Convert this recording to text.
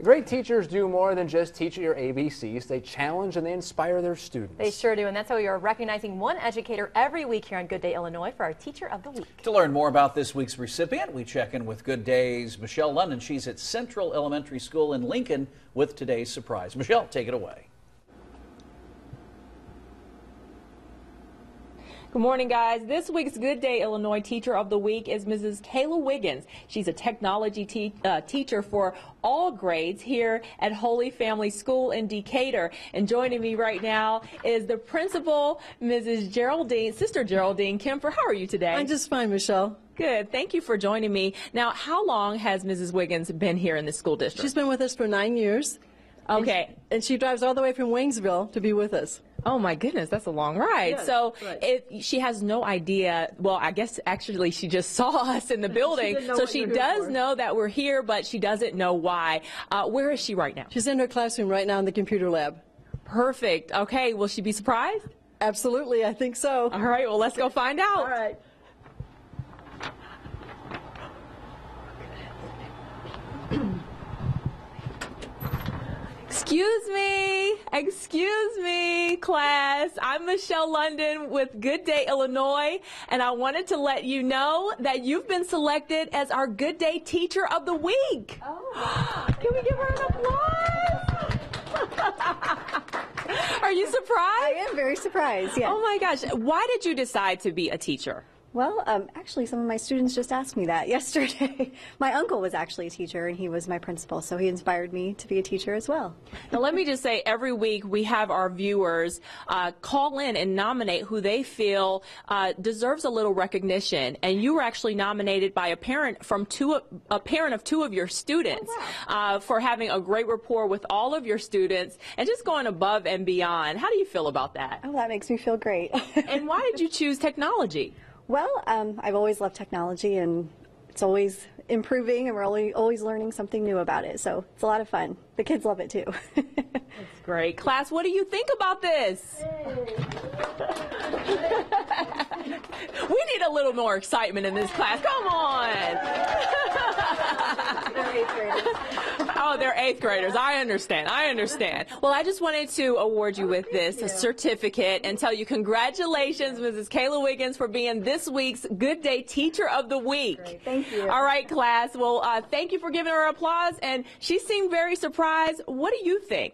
Great teachers do more than just teach your ABCs. They challenge and they inspire their students. They sure do, and that's how we are recognizing one educator every week here on Good Day Illinois for our Teacher of the Week. To learn more about this week's recipient, we check in with Good Day's Michelle London. She's at Central Elementary School in Lincoln with today's surprise. Michelle, take it away. Good morning, guys. This week's Good Day Illinois Teacher of the Week is Mrs. Kayla Wiggins. She's a technology te uh, teacher for all grades here at Holy Family School in Decatur. And joining me right now is the principal, Mrs. Geraldine, Sister Geraldine Kemper. How are you today? I'm just fine, Michelle. Good. Thank you for joining me. Now, how long has Mrs. Wiggins been here in the school district? She's been with us for nine years. Okay. And she, and she drives all the way from Waynesville to be with us. Oh my goodness, that's a long ride. Yes, so right. if she has no idea, well, I guess actually she just saw us in the building, didn't so she does know that we're here, but she doesn't know why. Uh, where is she right now? She's in her classroom right now in the computer lab. Perfect. Okay, will she be surprised? Absolutely, I think so. All right, well, let's go find out. All right. Excuse me, excuse me, class. I'm Michelle London with Good Day Illinois, and I wanted to let you know that you've been selected as our Good Day Teacher of the Week. Oh, Can we give her an applause? Are you surprised? I am very surprised, yeah. Oh my gosh, why did you decide to be a teacher? Well, um, actually, some of my students just asked me that yesterday. my uncle was actually a teacher, and he was my principal, so he inspired me to be a teacher as well. Now, let me just say, every week we have our viewers uh, call in and nominate who they feel uh, deserves a little recognition. And you were actually nominated by a parent from two, a parent of two of your students uh, for having a great rapport with all of your students and just going above and beyond. How do you feel about that? Oh, that makes me feel great. And why did you choose technology? Well, um, I've always loved technology, and it's always improving, and we're always, always learning something new about it. So it's a lot of fun. The kids love it too. It's great. Class, what do you think about this? we need a little more excitement in this class. Come on. Oh, they're eighth graders. I understand. I understand. Well, I just wanted to award you with this a certificate and tell you congratulations, Mrs. Kayla Wiggins, for being this week's Good Day Teacher of the Week. Great. Thank you. All right, class. Well, uh, thank you for giving her applause. And she seemed very surprised. What do you think?